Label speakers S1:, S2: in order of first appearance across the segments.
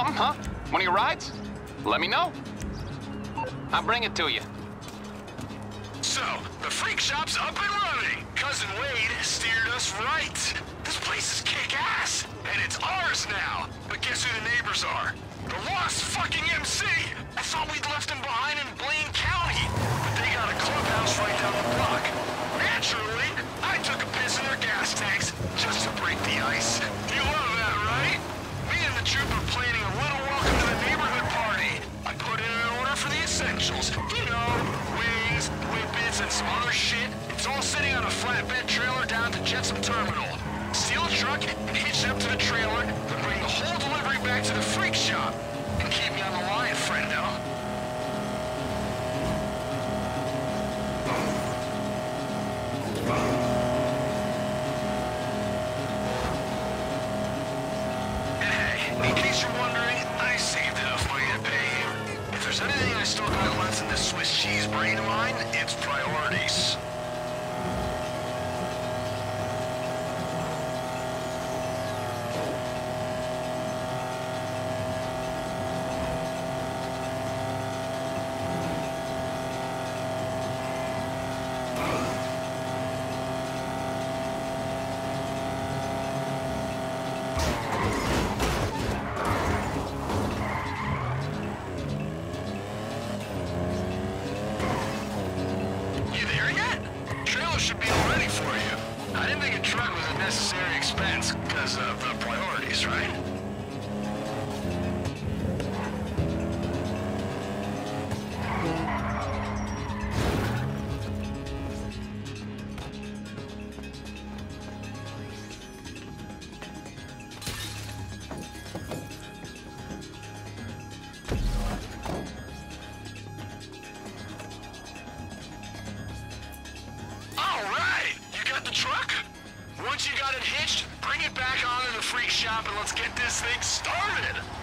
S1: something, huh? One of your rides? Let me know. I'll bring it to you.
S2: So, the freak shop's up and running. Cousin Wade steered us right. This place is kick-ass, and it's ours now. But guess who the neighbors are? The lost fucking You know, wings, whippets, and some other shit. It's all sitting on a flatbed trailer down to Jetsam Terminal. Steal a truck and hitch it up to the trailer, then bring the whole delivery back to the freak shop. And keep me on the line, friendo. And hey, in case you're wondering, I saved enough money to pay you. If there's anything I still got cheese brain of mine, it's priorities. You there yet? Trailer should be all ready for you. I didn't think a truck was a necessary expense because of the priorities, right? Let's get this thing started.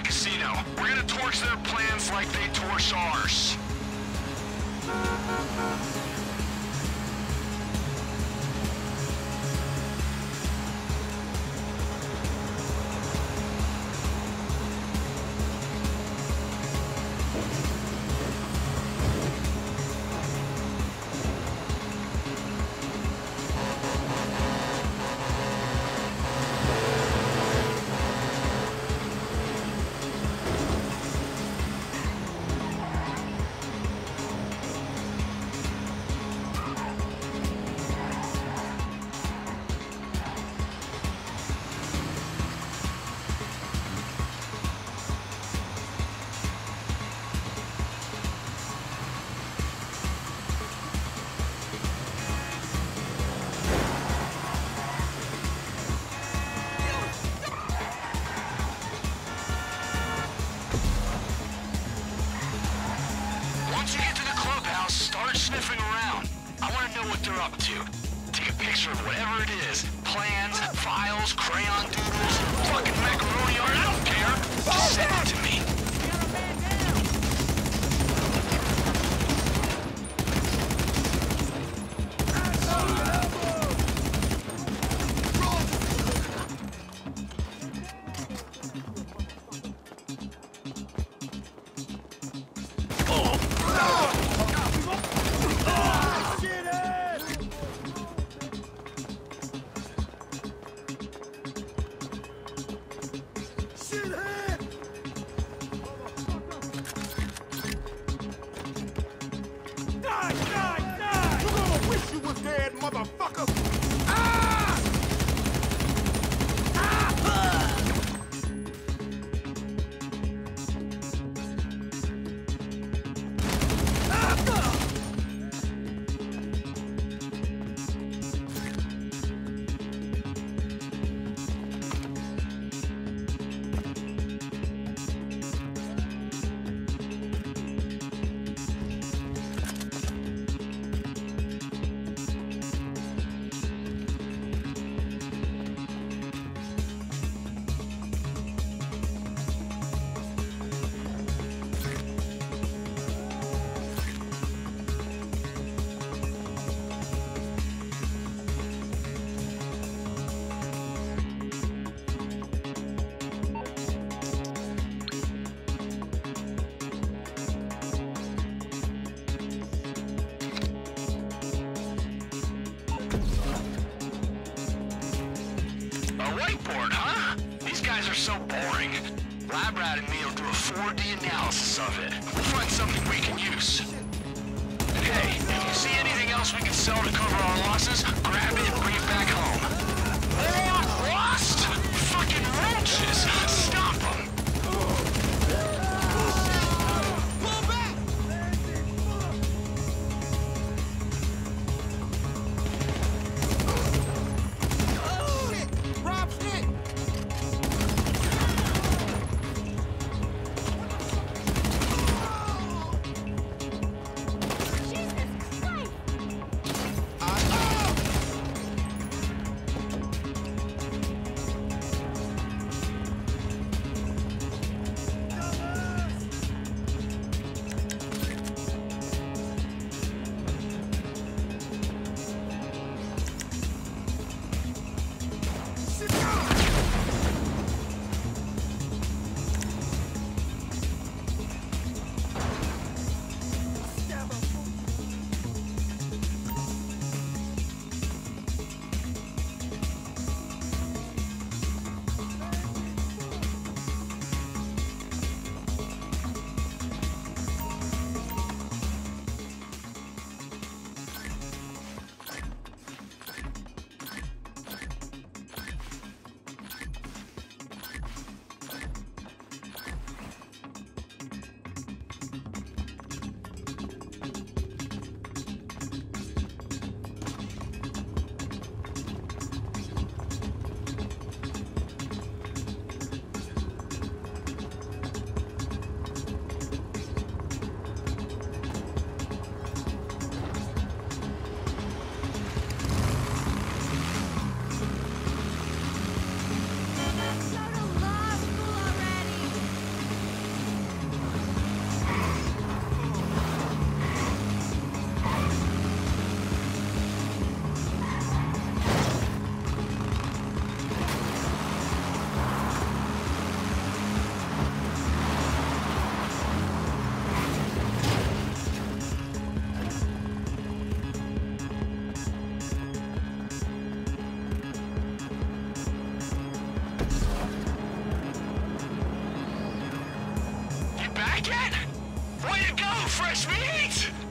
S2: The casino. We're gonna torch their plans like they torch ours. you're up to. Take a picture of whatever it is. Plans, files, crayon doodles, fucking macaroni art, I don't care. Just send it to me. Analysis of it. We'll find something we can use. Hey, if you see anything else we can sell to cover our losses, back yet? Way to go, fresh meat!